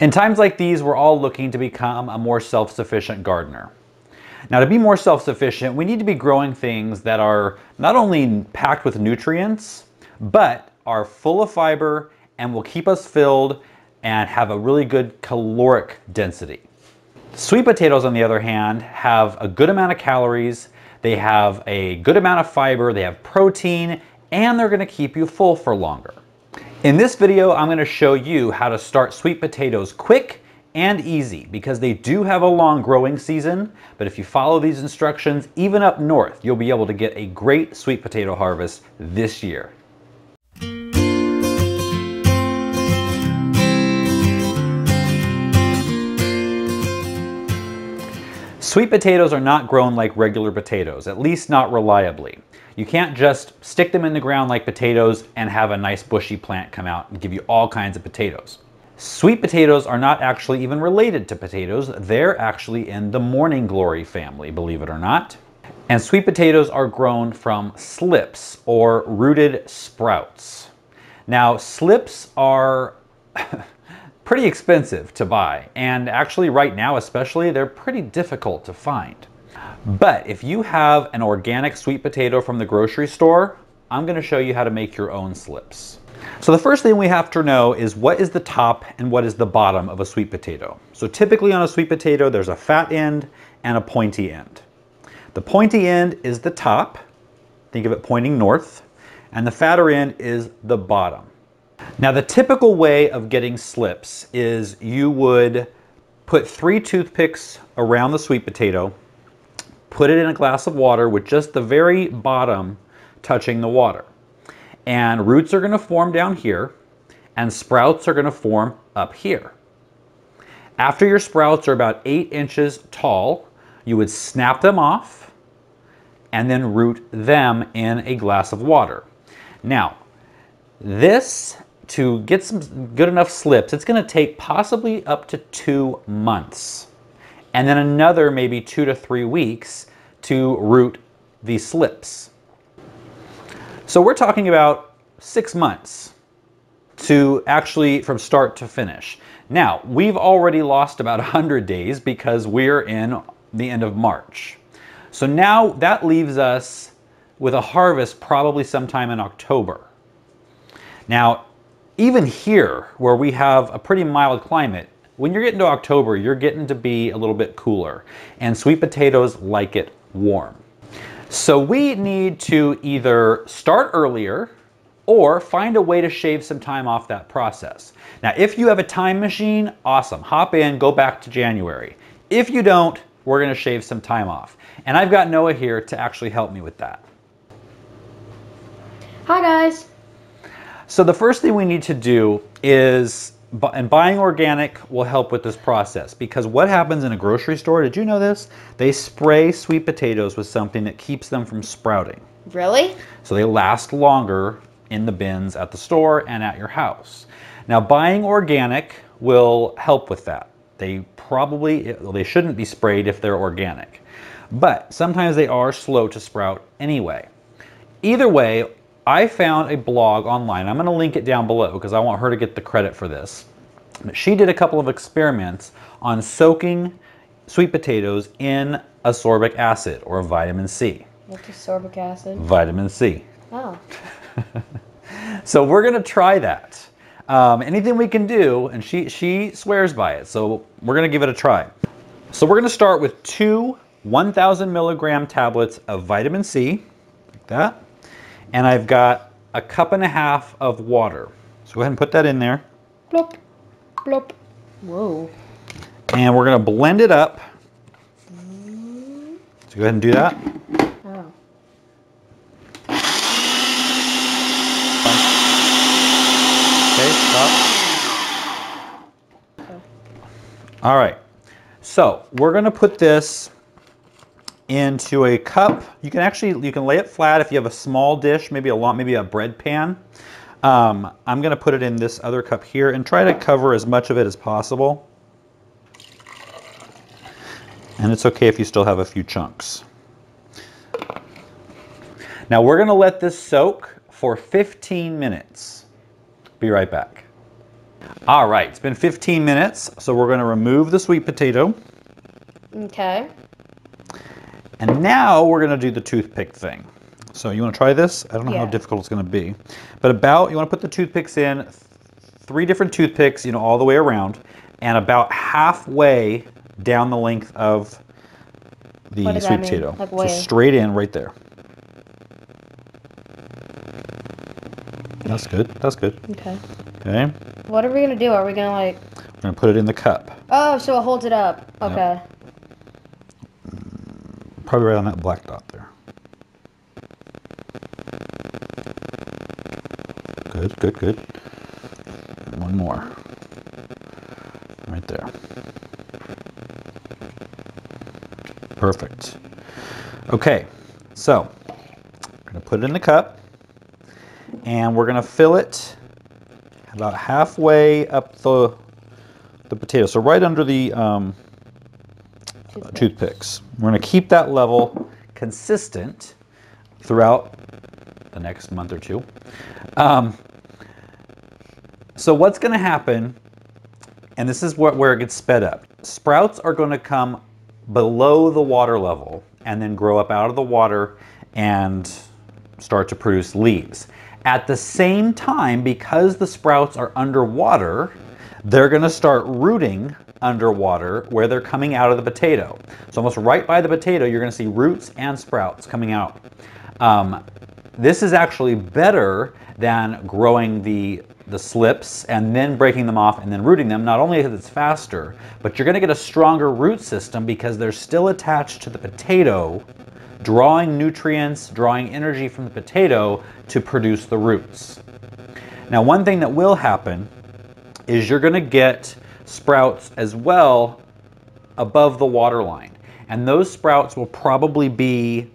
In times like these, we're all looking to become a more self-sufficient gardener. Now to be more self-sufficient, we need to be growing things that are not only packed with nutrients, but are full of fiber and will keep us filled and have a really good caloric density. Sweet potatoes, on the other hand, have a good amount of calories, they have a good amount of fiber, they have protein, and they're gonna keep you full for longer. In this video, I'm gonna show you how to start sweet potatoes quick and easy because they do have a long growing season, but if you follow these instructions, even up north, you'll be able to get a great sweet potato harvest this year. Sweet potatoes are not grown like regular potatoes, at least not reliably. You can't just stick them in the ground like potatoes and have a nice bushy plant come out and give you all kinds of potatoes. Sweet potatoes are not actually even related to potatoes. They're actually in the morning glory family, believe it or not. And sweet potatoes are grown from slips or rooted sprouts. Now, slips are pretty expensive to buy. And actually right now especially, they're pretty difficult to find. But if you have an organic sweet potato from the grocery store, I'm gonna show you how to make your own slips. So the first thing we have to know is what is the top and what is the bottom of a sweet potato. So typically on a sweet potato, there's a fat end and a pointy end. The pointy end is the top, think of it pointing north, and the fatter end is the bottom. Now the typical way of getting slips is you would put three toothpicks around the sweet potato put it in a glass of water with just the very bottom touching the water. And roots are gonna form down here and sprouts are gonna form up here. After your sprouts are about eight inches tall, you would snap them off and then root them in a glass of water. Now, this, to get some good enough slips, it's gonna take possibly up to two months and then another maybe two to three weeks to root the slips. So we're talking about six months to actually from start to finish. Now, we've already lost about 100 days because we're in the end of March. So now that leaves us with a harvest probably sometime in October. Now, even here where we have a pretty mild climate, when you're getting to October, you're getting to be a little bit cooler and sweet potatoes like it warm. So we need to either start earlier or find a way to shave some time off that process. Now, if you have a time machine, awesome. Hop in, go back to January. If you don't, we're gonna shave some time off. And I've got Noah here to actually help me with that. Hi guys. So the first thing we need to do is and buying organic will help with this process because what happens in a grocery store, did you know this? They spray sweet potatoes with something that keeps them from sprouting. Really? So they last longer in the bins at the store and at your house. Now buying organic will help with that. They probably, well, they shouldn't be sprayed if they're organic, but sometimes they are slow to sprout anyway. Either way, I found a blog online. I'm going to link it down below because I want her to get the credit for this. But she did a couple of experiments on soaking sweet potatoes in ascorbic acid or vitamin C. What's ascorbic acid? Vitamin C. Oh. so we're going to try that. Um, anything we can do, and she, she swears by it, so we're going to give it a try. So we're going to start with two 1,000 milligram tablets of vitamin C, like that and I've got a cup and a half of water. So go ahead and put that in there. Blop, blop. Whoa. And we're gonna blend it up. So go ahead and do that. Oh. Okay, stop. All right, so we're gonna put this into a cup. You can actually, you can lay it flat if you have a small dish, maybe a lot, maybe a bread pan. Um, I'm gonna put it in this other cup here and try to cover as much of it as possible. And it's okay if you still have a few chunks. Now we're gonna let this soak for 15 minutes. Be right back. All right, it's been 15 minutes, so we're going to remove the sweet potato. Okay. And now we're going to do the toothpick thing. So you want to try this? I don't know how difficult it's going to be. But about, you want to put the toothpicks in, three different toothpicks, you know, all the way around, and about halfway down the length of the sweet potato. Like so straight in right there. That's good. That's good. Okay. Okay. What are we gonna do? Are we gonna like? We're going to put it in the cup. Oh, so it holds it up. Okay. Probably right on that black dot there. Good, good, good. One more. Right there. Perfect. Okay, so going to put it in the cup and we're going to fill it about halfway up the, the potato. So right under the um, Toothpick. toothpicks. We're going to keep that level consistent throughout the next month or two. Um, so what's going to happen, and this is what, where it gets sped up. Sprouts are going to come below the water level and then grow up out of the water and start to produce leaves. At the same time, because the sprouts are underwater, they're going to start rooting underwater where they're coming out of the potato. So almost right by the potato, you're going to see roots and sprouts coming out. Um, this is actually better than growing the the slips and then breaking them off and then rooting them. Not only is it faster, but you're going to get a stronger root system because they're still attached to the potato, drawing nutrients, drawing energy from the potato to produce the roots. Now, one thing that will happen is you're going to get sprouts as well above the water line. And those sprouts will probably be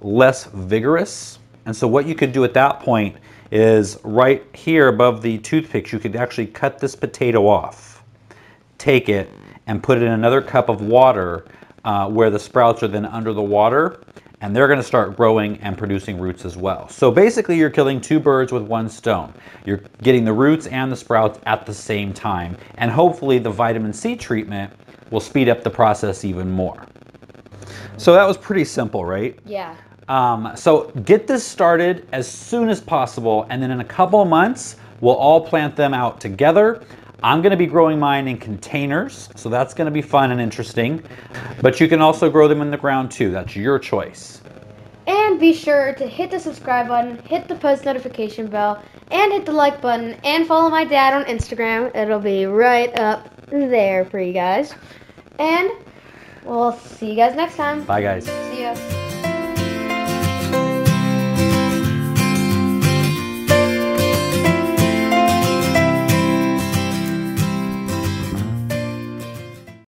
less vigorous. And so what you could do at that point is right here above the toothpicks, you could actually cut this potato off, take it, and put it in another cup of water uh, where the sprouts are then under the water and they're going to start growing and producing roots as well. So basically you're killing two birds with one stone. You're getting the roots and the sprouts at the same time and hopefully the vitamin C treatment will speed up the process even more. So that was pretty simple, right? Yeah. Um, so get this started as soon as possible, and then in a couple of months, we'll all plant them out together. I'm going to be growing mine in containers, so that's going to be fun and interesting. But you can also grow them in the ground too. That's your choice. And be sure to hit the subscribe button, hit the post notification bell, and hit the like button, and follow my dad on Instagram. It'll be right up there for you guys. And we'll see you guys next time. Bye, guys. See ya.